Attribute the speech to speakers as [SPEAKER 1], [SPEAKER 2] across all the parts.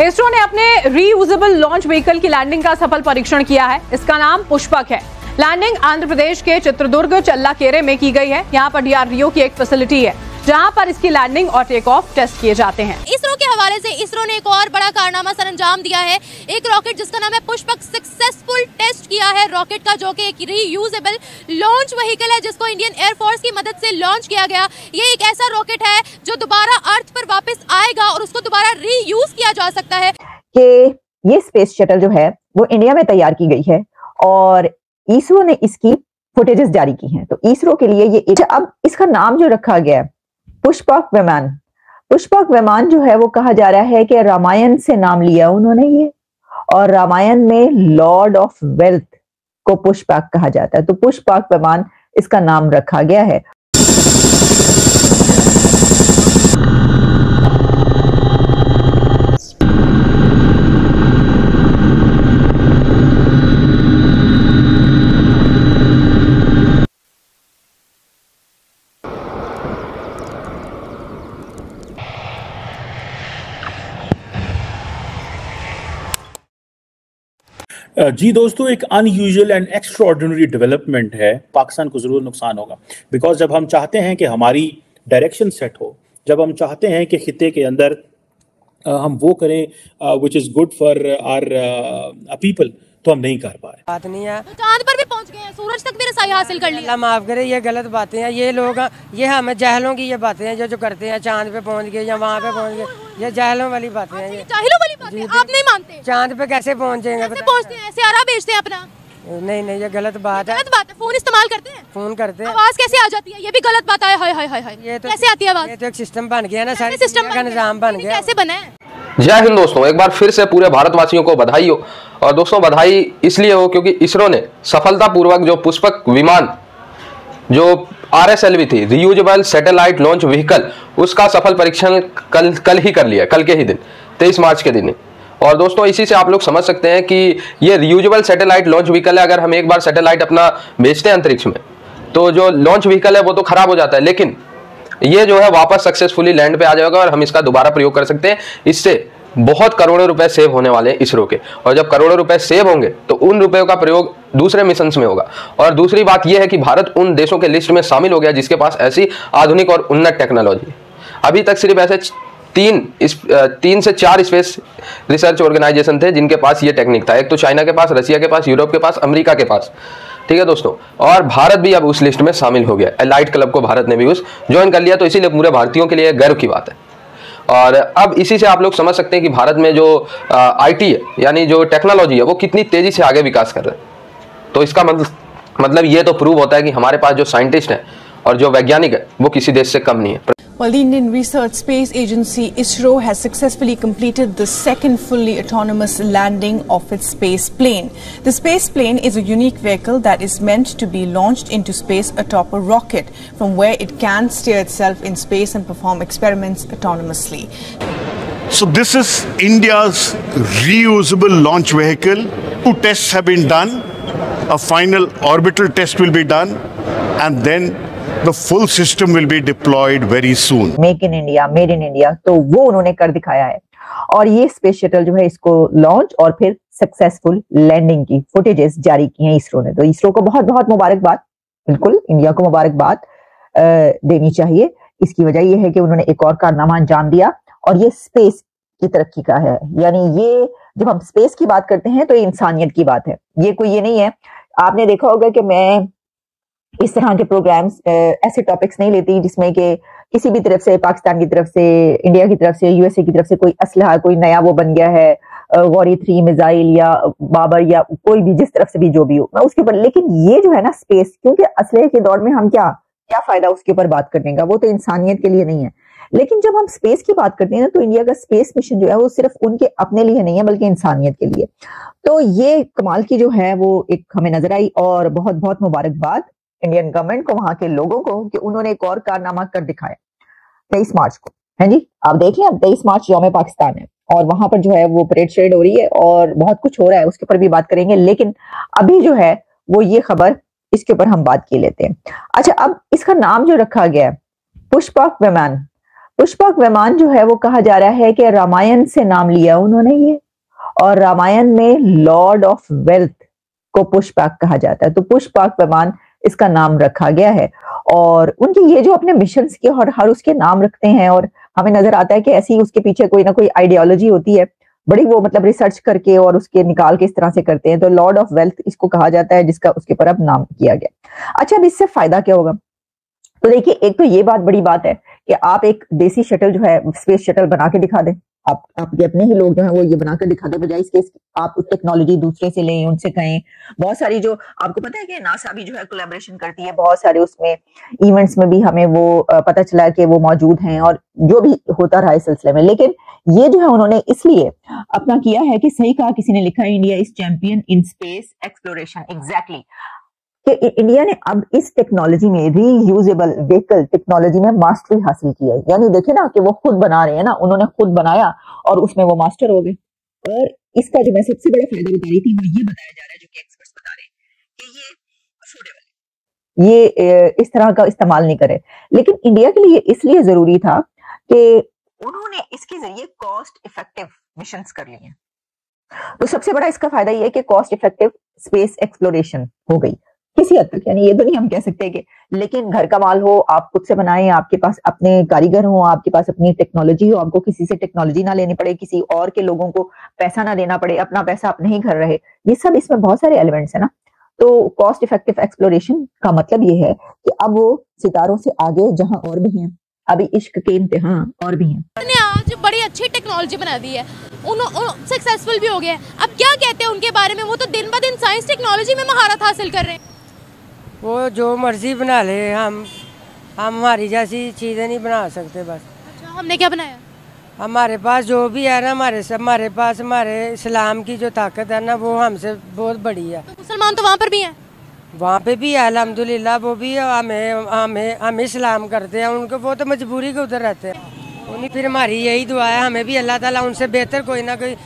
[SPEAKER 1] इसरो ने अपने reusable launch vehicle की लैंडिंग का सफल परीक्षण किया है। इसका नाम पुष्पक है। लैंडिंग आंध्र प्रदेश के चित्रदुर्ग चल्लाकेरे में की गई है। यहाँ पर डीआरडीओ की एक फैसिलिटी है। जहाँ पर इसकी लैंडिंग और टेक ऑफ़ टेस्ट किए जाते हैं।
[SPEAKER 2] इसरो के हवाले से इसरो ने एक और बड़ा कारनामा सर अंजाम दिया है। एक रॉकेट जिसका नाम है पुष्पक सक्सेसफुल टेस्ट किया है। रॉकेट का जो कि एक रीयूजेबल लॉन्च व्हीकल है जिसको इंडियन एयरफोर्स की मदद से लॉन्च किया गया ये एक ऐसा रॉकेट है जो दोबारा अर्थ पर वापस आएगा और उसको दोबारा रीयूज किया जा सकता है।
[SPEAKER 3] कि ये स्पेस शटल जो है वो इंडिया में तैयार की गई है और इसरो ने इसकी फुटेजेस जारी की हैं। तो इसरो के लिए ये अब इसका नाम जो रखा गया है पुष्पक विमान। पुष्पक विमान जो है वो कहा जा रहा है कि रामायण से नाम लिया उन्होंने ये। और रामायण में लॉर्ड ऑफ़ वेल्थ को पुष्पक कहा जाता है। तो पुष्पक विमान इसका नाम रखा गया है।
[SPEAKER 4] जी दोस्तों, एक अनयूजल एंड एक्स्ट्रॉर्डिनरी डेवलपमेंट है। पाकिस्तान को ज़रूर नुकसान होगा। बिकॉज़ जब हम चाहते हैं कि हमारी डायरेक्शन सेट हो, जब हम चाहते हैं कि खत्े के अंदर हम वो करें which is good for our people तो हम नहीं कर पा रहे
[SPEAKER 5] बात नहीं है।
[SPEAKER 2] तो चाँद पर भी पहुँच गए हैं। सूरज तक भी रसाई हासिल कर ली
[SPEAKER 5] माफ़ करे ये गलत बातें हैं। ये लोग ये हमें जहलों की ये बातें हैं जो जो करते हैं चाँद पे पहुँच गए या वहाँ पे पहुँच गए। ये जहलों वाली बातें हैं ये।
[SPEAKER 2] जाहिलों वाली बातें आप नहीं मानते।
[SPEAKER 5] चाँद पे कैसे पहुँचेंगे
[SPEAKER 2] पहुँचते हैं? सियारा बेचते हैं अपना।
[SPEAKER 5] नहीं नहीं ये गलत बात है।
[SPEAKER 2] गलत बात है। फ़ोन इस्तेमाल करते हैं?
[SPEAKER 5] फ़ोन करते हैं।
[SPEAKER 2] आवाज़ कैसे आ जाती है? ये भी गलत बात है। हाय हाय हाय हाय।
[SPEAKER 5] ये तो
[SPEAKER 2] कैसे आती है आवाज़?
[SPEAKER 5] ये तो एक सिस्टम बन गया ना सारे
[SPEAKER 2] सिस्टम
[SPEAKER 5] का निज़ाम बन गया।
[SPEAKER 2] कैसे बना है?
[SPEAKER 6] जय हिंद दोस्तों, एक बार फिर से पूरे भारतवासियों को बधाई हो और दोस्तों, बधाई इसलिए हो क्योंकि इसरो ने सफलतापूर्वक जो पुष्पक विमान, जो आर एस एल वी थी रियूजेबल सैटेलाइट लॉन्च व्हीकल उसका सफल परीक्षण कल कल ही कर लिया, कल के ही दिन, तेईस मार्च के दिन। ही और दोस्तों, इसी से आप लोग समझ सकते हैं कि ये रियूजेबल सैटेलाइट लॉन्च व्हीकल है, अगर हम एक बार सैटेलाइट अपना भेजते हैं अंतरिक्ष में तो जो लॉन्च व्हीकल है, वो तो खराब हो जाता है, लेकिन ये जो है वापस सक्सेसफुली लैंड पे आ जाएगा और हम इसका दोबारा प्रयोग कर सकते हैं। इससे बहुत करोड़ों रुपए सेव होने वाले हैं इसरो के। और जब करोड़ों रुपए सेव होंगे तो उन रुपयों का प्रयोग दूसरे मिशन में होगा। और दूसरी बात यह है कि भारत उन देशों के लिस्ट में शामिल हो गया जिसके पास ऐसी आधुनिक और उन्नत टेक्नोलॉजी अभी तक सिर्फ़ ऐसे तीन इस तीन से चार स्पेस रिसर्च ऑर्गेनाइजेशन थे जिनके पास ये टेक्निक था। एक तो चाइना के पास रसिया के पास, यूरोप के पास, अमेरिका के पास। ठीक है दोस्तों? और भारत भी अब उस लिस्ट में शामिल हो गया। एलाइट क्लब को भारत ने भी उस ज्वाइन कर लिया तो इसीलिए पूरे भारतीयों के लिए गर्व की बात है। और अब इसी से आप लोग समझ सकते हैं कि भारत में जो आईटी है, यानी जो टेक्नोलॉजी है, वो कितनी तेज़ी से आगे विकास कर रहे हैं। तो इसका मतलब मतलब ये तो प्रूव होता है कि हमारे पास जो साइंटिस्ट हैं और जो वैज्ञानिक है, वो किसी देश से कम नहीं है।
[SPEAKER 7] Well, the Indian Research Space Agency ISRO has successfully completed the second fully autonomous landing of its space plane. The space plane is a unique vehicle that is meant to be launched into space atop a rocket from where it can steer itself in space and perform experiments autonomously.
[SPEAKER 8] So this is India's reusable launch vehicle. Two tests have been done. A final orbital test will be done and then the full system will be deployed very soon.
[SPEAKER 3] Make in India, made in India. तो वो उन्होंने कर दिखाया है। और ये space shuttle जो है इसको लॉन्च और फिर सक्सेसफुल लैंडिंग की फुटेजेस जारी की हैं इसरो ने। तो इसरो को बहुत बहुत मुबारकबाद। बिल्कुल इंडिया को मुबारकबाद देनी चाहिए। इसकी वजह यह है कि उन्होंने एक और कारनामा अंजाम दिया और ये स्पेस की तरक्की का है। यानी ये जब हम स्पेस की बात करते हैं तो इंसानियत की बात है। ये कोई ये नहीं है। आपने देखा होगा कि मैं इस तरह के प्रोग्राम्स ऐसे टॉपिक्स नहीं लेती जिसमें कि किसी भी तरफ़ से, पाकिस्तान की तरफ़ से, इंडिया की तरफ़ से यूएसए की तरफ़ से कोई असलहा, कोई नया वो बन गया है वॉरी थ्री मिजाइल या बाबर या कोई भी जिस तरफ़ से भी जो भी हो। मैं उसके ऊपर, लेकिन ये जो है ना स्पेस क्योंकि असलहे के दौर में हम क्या क्या फ़ायदा उसके ऊपर बात करने का? वो तो इंसानियत के लिए नहीं है। लेकिन जब हम स्पेस की बात करते हैं ना तो इंडिया का स्पेस मिशन जो है वो सिर्फ़ उनके अपने लिए नहीं है, बल्कि इंसानियत के लिए। तो ये कमाल की जो है वो एक हमें नज़र आई, और बहुत बहुत मुबारकबाद। इंडियन गवर्नमेंट को, वहाँ के लोगों को कि उन्होंने एक और कारनामा कर दिखाया तेईस मार्च को, है जी? आप देख लें तेईस मार्च योम पाकिस्तान है और वहाँ पर जो है वो परेड शेड हो रही है और बहुत कुछ हो रहा है, उसके ऊपर भी बात करेंगे, लेकिन अभी जो है वो ये खबर, इसके ऊपर हम बात की लेते हैं। अच्छा अब इसका नाम जो रखा गया है, पुष्पक विमान। पुष्पक विमान जो है वो कहा जा रहा है कि रामायण से नाम लिया उन्होंने ये, और रामायण में लॉर्ड ऑफ़ वेल्थ को पुष्पक कहा जाता है। तो पुष्पक विमान इसका नाम रखा गया है। और उनके ये जो अपने मिशन के और हर उसके नाम रखते हैं और हमें नज़र आता है कि ऐसी उसके पीछे कोई ना कोई आइडियोलॉजी होती है। बड़ी वो मतलब रिसर्च करके और उसके निकाल के इस तरह से करते हैं। तो लॉर्ड ऑफ़ वेल्थ इसको कहा जाता है, जिसका उसके ऊपर अब नाम किया गया। अच्छा अब इससे फ़ायदा क्या होगा? तो देखिए, एक तो ये बात बड़ी बात है कि आप एक देसी शटल जो है स्पेस शटल बना के दिखा दें। आप आपके अपने ही लोग जो है वो ये बनाकर दिखा दे बजाय इसके आप उस टेक्नोलॉजी दूसरे से लें, उनसे कहें। बहुत सारी जो, आपको पता है कि नासा भी जो है कोलेबोरेशन करती है, बहुत सारे उसमें इवेंट्स में भी हमें वो पता चला कि वो मौजूद हैं और जो भी होता रहा इस सिलसिले में। लेकिन ये जो है उन्होंने इसलिए अपना किया है कि सही कहा किसी ने लिखा India is champion in space exploration exactly कि इंडिया ने अब इस टेक्नोलॉजी में रीयूजेबल व्हीकल टेक्नोलॉजी में मास्टरी हासिल की है। यानी देखे ना कि वो खुद बना रहे हैं ना, उन्होंने खुद बनाया और उसमें वो मास्टर हो गए। और इसका जो मैं सबसे बड़ा फ़ायदा बता रही थी, वो ये बताया जा रहा है, जो कि एक्सपर्ट्स बता रहे हैं कि ये अफोर्डेबल ये इस तरह का इस्तेमाल नहीं करे। लेकिन इंडिया के लिए इसलिए ज़रूरी था कि उन्होंने इसके ज़रिए कॉस्ट इफ़ेक्टिव मिशन कर लिए तो सबसे बड़ा इसका फ़ायदा ये है कि कॉस्ट इफ़ेक्टिव स्पेस एक्सप्लोरेशन हो गई। किसी हद तक, यानी ये तो नहीं हम कह सकते कि, लेकिन घर का माल हो, आप खुद से बनाएँ, आपके पास अपने कारीगर हो, आपके पास अपनी टेक्नोलॉजी हो, आपको किसी से टेक्नोलॉजी ना लेनी पड़े, किसी और के लोगों को पैसा ना देना पड़े, अपना पैसा अपने ही घर रहे, ये सब इसमें बहुत सारे एलिमेंट्स है ना। तो कॉस्ट इफ़ेक्टिव एक्सप्लोरेशन का मतलब ये है कि अब वो सितारों से आगे जहाँ और भी हैं, अभी इश्क के इम्तिहान और भी हैं।
[SPEAKER 2] आज बड़ी अच्छी टेक्नोलॉजी बना दी है सक्सेसफुल भी हो गए अब क्या कहते हैं उनके बारे में, वो तो दिन ब दिन साइंस टेक्नोलॉजी में महारत हासिल कर रहे हैं।
[SPEAKER 5] वो जो मर्ज़ी बना ले हम हम हमारी जैसी चीज़ें नहीं बना सकते बस।
[SPEAKER 2] अच्छा हमने क्या बनाया?
[SPEAKER 5] हमारे पास जो भी है ना हमारे सब हमारे पास हमारे इस्लाम की जो ताकत है ना वो हमसे बहुत बड़ी है।
[SPEAKER 2] तो मुसलमान तो वहाँ पर भी हैं?
[SPEAKER 5] वहाँ पे भी है अलहमदुल्ला वो भी हमें हमें हम इस्लाम करते हैं उनको वो तो मजबूरी के उधर रहते हैं। उन्हीं फिर हमारी यही दुआ है हमें भी अल्लाह ताला उनसे बेहतर कोई ना कोई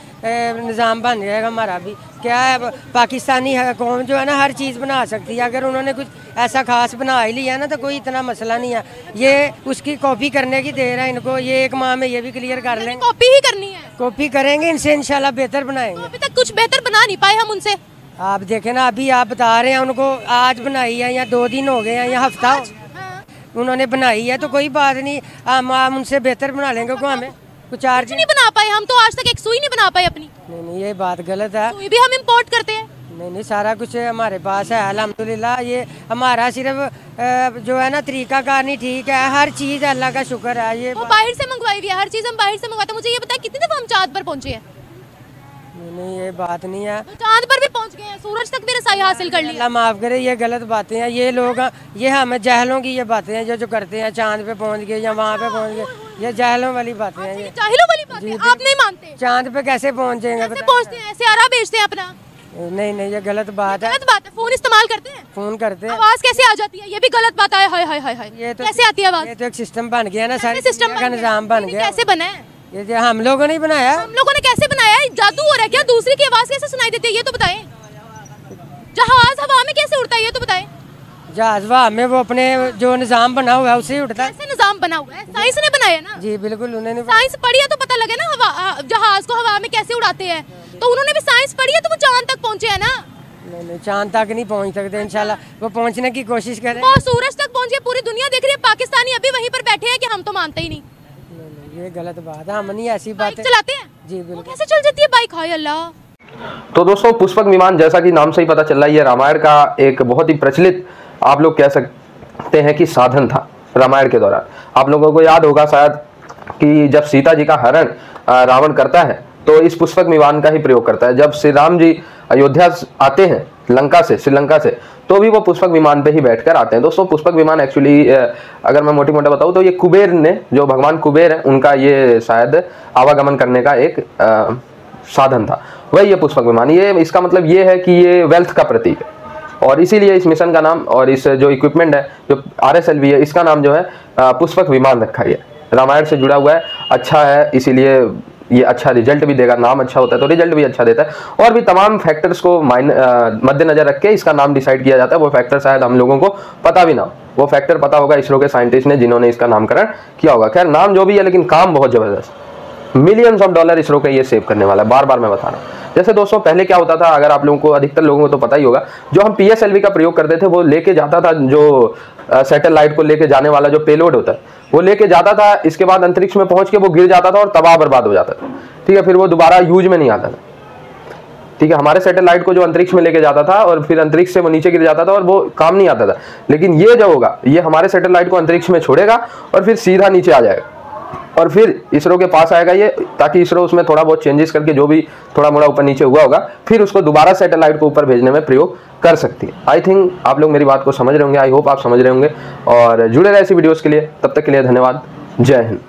[SPEAKER 5] निज़ाम बन जाएगा हमारा भी। क्या है पाकिस्तानी कौम जो है ना हर चीज़ बना सकती है। अगर उन्होंने कुछ ऐसा खास बना ही लिया ना तो कोई इतना मसला नहीं है। ये उसकी कॉपी करने की देर है इनको। ये एक माह में ये भी क्लियर कर लेंगे
[SPEAKER 2] कॉपी ही करनी है।
[SPEAKER 5] कॉपी करेंगे इनसे इंशाल्लाह बेहतर बनाएँगे।
[SPEAKER 2] अभी तक कुछ बेहतर बना नहीं पाए हम उनसे।
[SPEAKER 5] आप देखे ना अभी आप बता रहे हैं उनको आज बनाई है या दो दिन हो गए हैं या हफ़्ता हाँ। उन्होंने बनाई है तो कोई बात नहीं। हम उनसे बेहतर बना लेंगे को हमें?
[SPEAKER 2] कुछ चार्ज नहीं बना पाए हम तो आज तक एक सुई नहीं बना पाए अपनी।
[SPEAKER 5] नहीं नहीं ये बात गलत है।
[SPEAKER 2] सुई भी हम इम्पोर्ट करते हैं।
[SPEAKER 5] नहीं नहीं सारा कुछ हमारे पास है अलहमदुल्ला ये हमारा सिर्फ़ जो है ना तरीका कार नहीं ठीक है हर चीज़ अल्लाह का शुक्र है ये
[SPEAKER 2] बाहर से मंगवाई हुई है हर चीज़ हम बाहर से मंगवाते मुझे ये बताया कितनी दफ़ा हम चाँद पर पहुँचे हैं?
[SPEAKER 5] नहीं नहीं ये बात नहीं है।
[SPEAKER 2] तो चाँद पर भी पहुँच गए हैं सूरज तक भी रसाई हासिल कर लिया
[SPEAKER 5] माफ़ करे ये गलत बातें हैं ये लोग ये हमें जहलों की ये बातें हैं जो जो करते हैं चाँद पे पहुँच गए या वहाँ पे पहुँच गए। ये जहलों वाली बातें हैं ये।
[SPEAKER 2] जहलों वाली बातें आप नहीं मानते?
[SPEAKER 5] चाँद पे कैसे पहुँचेंगे
[SPEAKER 2] पहुँचते हैं? सियारा बेचते हैं अपना।
[SPEAKER 5] नहीं नहीं ये गलत बात
[SPEAKER 2] है। गलत बात है। फ़ोन इस्तेमाल करते हैं?
[SPEAKER 5] फ़ोन करते हैं।
[SPEAKER 2] आवाज़ कैसे आ जाती है? ये भी गलत बात है हाय हाय हाय हाय।
[SPEAKER 5] ये तो
[SPEAKER 2] कैसे आती है आवाज़?
[SPEAKER 5] ये तो एक सिस्टम बन गया ना सारे सिस्टम का निज़ाम बन गया।
[SPEAKER 2] कैसे बना है?
[SPEAKER 5] ये हम लोगों ने बनाया।
[SPEAKER 2] हम लोगों ने कैसे बनाया? जादू हो रहा है क्या? दूसरे की आवाज़ कैसे सुनाई देती है? ये तो बताएँ। जहाज़ हवा में कैसे उड़ता है? ये तो बताएँ।
[SPEAKER 5] जहाज़ हवा में वो अपने जो निज़ाम बना हुआ है उसे उठता है
[SPEAKER 2] निज़ाम बना हुआ है? साइंस ने बनाया ना?
[SPEAKER 5] जी बिल्कुल उन्होंने
[SPEAKER 2] साइंस पढ़ी है तो पता लगे ना हवा जहाज़ को हवा में कैसे उड़ाते हैं। तो उन्होंने भी साइंस पढ़ी है तो वो चाँद तक पहुँचे है ना?
[SPEAKER 5] नहीं नहीं चाँद तक नहीं पहुँच सकते इंशाल्लाह। वो पहुँचने की कोशिश करें।
[SPEAKER 2] वो सूरज तक पहुँचे पूरी दुनिया देख रही है पाकिस्तानी अभी वहीं पर बैठे हैं कि हम तो मानते ही नहीं।
[SPEAKER 5] ये गलत बात है हम नहीं ऐसी बात
[SPEAKER 2] चलाते हैं?
[SPEAKER 5] जी बिल्कुल।
[SPEAKER 2] कैसे चल जाती है बाइक? हाय अल्लाह।
[SPEAKER 6] तो दोस्तों पुष्पक विमान जैसा कि नाम से ही पता चल रहा है ये रामायण का एक बहुत ही प्रचलित आप लोग कह सकते हैं कि साधन था रामायण के दौरान। आप लोगों को याद होगा शायद कि जब सीता जी का हरण रावण करता है तो इस पुष्पक विमान का ही प्रयोग करता है। जब श्री राम जी अयोध्या आते हैं लंका से श्रीलंका से तो भी वो पुष्पक विमान पे ही बैठकर आते हैं। दोस्तों पुष्पक विमान एक्चुअली अगर मैं मोटी मोटा बताऊँ तो ये कुबेर ने जो भगवान कुबेर है उनका ये शायद आवागमन करने का एक आ, साधन था। वही ये पुष्पक विमान। ये इसका मतलब ये है कि ये वेल्थ का प्रतीक है। और इसीलिए इस मिशन का नाम और इस जो इक्विपमेंट है, जो आर एस है, इसका नाम जो है पुष्पक विमान रखा गया रामायण से जुड़ा हुआ है अच्छा है, इसीलिए ये अच्छा रिज़ल्ट भी देगा, नाम अच्छा होता है तो रिज़ल्ट भी अच्छा देता है। और भी तमाम फैक्टर्स को माइन मद्देनजर रख के इसका नाम डिसाइड किया जाता है। वो फैक्टर शायद हम लोगों को पता भी ना हो। वो फैक्टर पता होगा इसरो के साइंटिस्ट ने जिन्होंने इसका नामकरण किया होगा। खैर, नाम जो भी है, लेकिन काम बहुत ज़बरदस्त। मिलियंस ऑफ़ डॉलर इसरो का ये सेव करने वाला है। बार बार मैं बता रहा हूँ। जैसे दोस्तों, पहले क्या होता था, अगर आप लोगों को, अधिकतर लोगों को तो पता ही होगा, जो हम पीएसएलवी का प्रयोग करते थे, वो लेके जाता था जो सैटेलाइट को लेके जाने वाला जो पेलोड होता है, वो लेके जाता था, इसके बाद अंतरिक्ष में पहुँच के वो गिर जाता था और तबाह बर्बाद हो जाता था। ठीक है, फिर वो दोबारा यूज़ में नहीं आता था। ठीक है, हमारे सैटेलाइट को जो अंतरिक्ष में लेके जाता था और फिर अंतरिक्ष से वो नीचे गिर जाता था और वो काम नहीं आता था। लेकिन ये जो होगा, ये हमारे सैटेलाइट को अंतरिक्ष में छोड़ेगा और फिर सीधा नीचे आ जाएगा। और फिर इसरो के पास आएगा ये, ताकि इसरो उसमें थोड़ा बहुत चेंजेस करके जो भी थोड़ा मोड़ा ऊपर नीचे हुआ होगा, फिर उसको दोबारा सैटेलाइट को ऊपर भेजने में प्रयोग कर सकती है। आई थिंक आप लोग मेरी बात को समझ रहे होंगे आई होप आप समझ रहे होंगे, और जुड़े रहे ऐसी वीडियोज़ के लिए, तब तक के लिए धन्यवाद। जय हिंद।